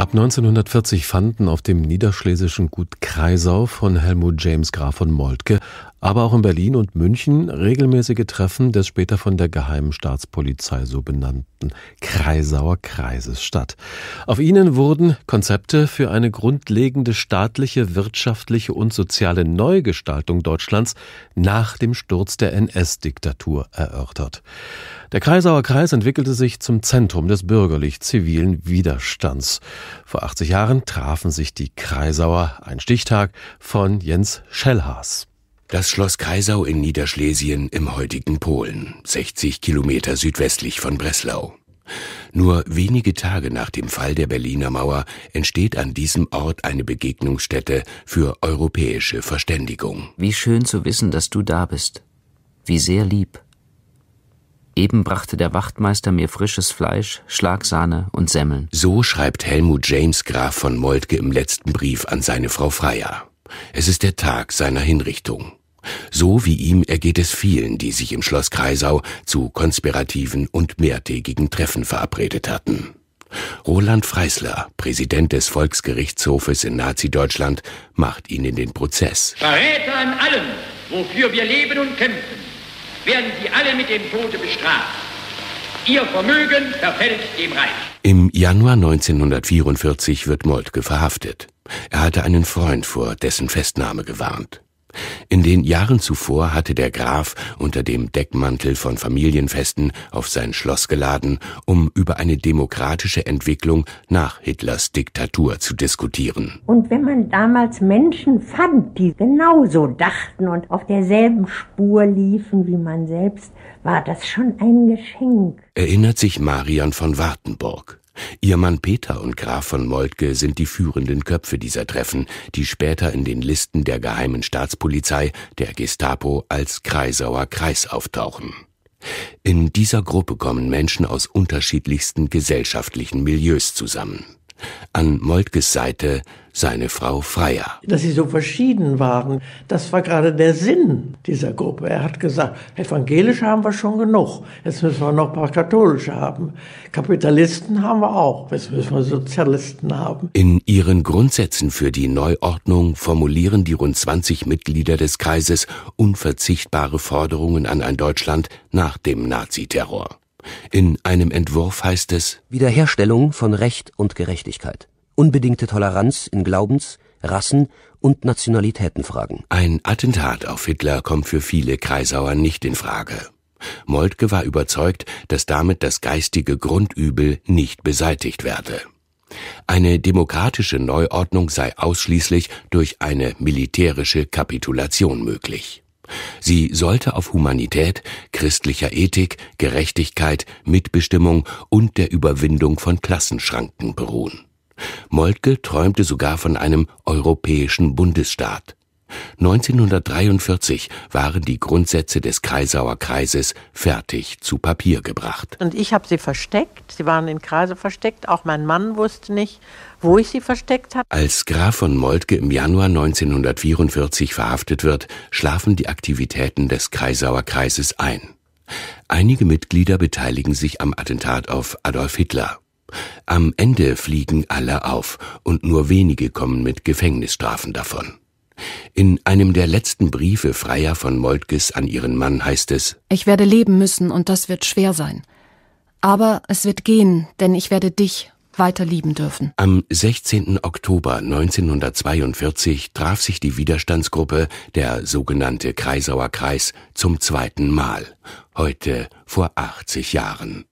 Ab 1940 fanden auf dem niederschlesischen Gut Kreisau von Helmut James Graf von Moltke, aber auch in Berlin und München regelmäßige Treffen des später von der Geheimen Staatspolizei so benannten Kreisauer Kreises statt. Auf ihnen wurden Konzepte für eine grundlegende staatliche, wirtschaftliche und soziale Neugestaltung Deutschlands nach dem Sturz der NS-Diktatur erörtert. Der Kreisauer Kreis entwickelte sich zum Zentrum des bürgerlich-zivilen Widerstands. Vor 80 Jahren trafen sich die Kreisauer, ein Stichtag von Jens Schellhaas. Das Schloss Kreisau in Niederschlesien im heutigen Polen, 60 Kilometer südwestlich von Breslau. Nur wenige Tage nach dem Fall der Berliner Mauer entsteht an diesem Ort eine Begegnungsstätte für europäische Verständigung. Wie schön zu wissen, dass du da bist. Wie sehr lieb. Eben brachte der Wachtmeister mir frisches Fleisch, Schlagsahne und Semmeln. So schreibt Helmut James Graf von Moltke im letzten Brief an seine Frau Freier. Es ist der Tag seiner Hinrichtung. So wie ihm ergeht es vielen, die sich im Schloss Kreisau zu konspirativen und mehrtägigen Treffen verabredet hatten. Roland Freisler, Präsident des Volksgerichtshofes in Nazi-Deutschland, macht ihn in den Prozess. Verräter an allem, wofür wir leben und kämpfen werden sie alle mit dem Tode bestraft. Ihr Vermögen verfällt dem Reich. Im Januar 1944 wird Moltke verhaftet. Er hatte einen Freund vor dessen Festnahme gewarnt. In den Jahren zuvor hatte der Graf unter dem Deckmantel von Familienfesten auf sein Schloss geladen, um über eine demokratische Entwicklung nach Hitlers Diktatur zu diskutieren. Und wenn man damals Menschen fand, die genauso dachten und auf derselben Spur liefen wie man selbst, war das schon ein Geschenk. Erinnert sich Marian von Wartenburg. Ihr Mann Peter und Graf von Moltke sind die führenden Köpfe dieser Treffen, die später in den Listen der geheimen Staatspolizei, der Gestapo, als Kreisauer Kreis auftauchen. In dieser Gruppe kommen Menschen aus unterschiedlichsten gesellschaftlichen Milieus zusammen. An Moltkes Seite seine Frau Freier. Dass sie so verschieden waren, das war gerade der Sinn dieser Gruppe. Er hat gesagt, evangelische haben wir schon genug, jetzt müssen wir noch ein paar katholische haben. Kapitalisten haben wir auch, jetzt müssen wir Sozialisten haben. In ihren Grundsätzen für die Neuordnung formulieren die rund 20 Mitglieder des Kreises unverzichtbare Forderungen an ein Deutschland nach dem Naziterror. In einem Entwurf heißt es Wiederherstellung von Recht und Gerechtigkeit, unbedingte Toleranz in Glaubens, Rassen und Nationalitätenfragen. Ein Attentat auf Hitler kommt für viele Kreisauer nicht in Frage. Moltke war überzeugt, dass damit das geistige Grundübel nicht beseitigt werde. Eine demokratische Neuordnung sei ausschließlich durch eine militärische Kapitulation möglich. Sie sollte auf Humanität, christlicher Ethik, Gerechtigkeit, Mitbestimmung und der Überwindung von Klassenschranken beruhen. Moltke träumte sogar von einem europäischen Bundesstaat. 1943 waren die Grundsätze des Kreisauer Kreises fertig zu Papier gebracht. Und ich habe sie versteckt. Sie waren in Kreise versteckt. Auch mein Mann wusste nicht, wo ich sie versteckt habe. Als Graf von Moltke im Januar 1944 verhaftet wird, schlafen die Aktivitäten des Kreisauer Kreises ein. Einige Mitglieder beteiligen sich am Attentat auf Adolf Hitler. Am Ende fliegen alle auf und nur wenige kommen mit Gefängnisstrafen davon. In einem der letzten Briefe Freier von Moltkes an ihren Mann heißt es Ich werde leben müssen und das wird schwer sein. Aber es wird gehen, denn ich werde dich weiter lieben dürfen. Am 16. Oktober 1942 traf sich die Widerstandsgruppe, der sogenannte Kreisauer Kreis, zum zweiten Mal, heute vor 80 Jahren.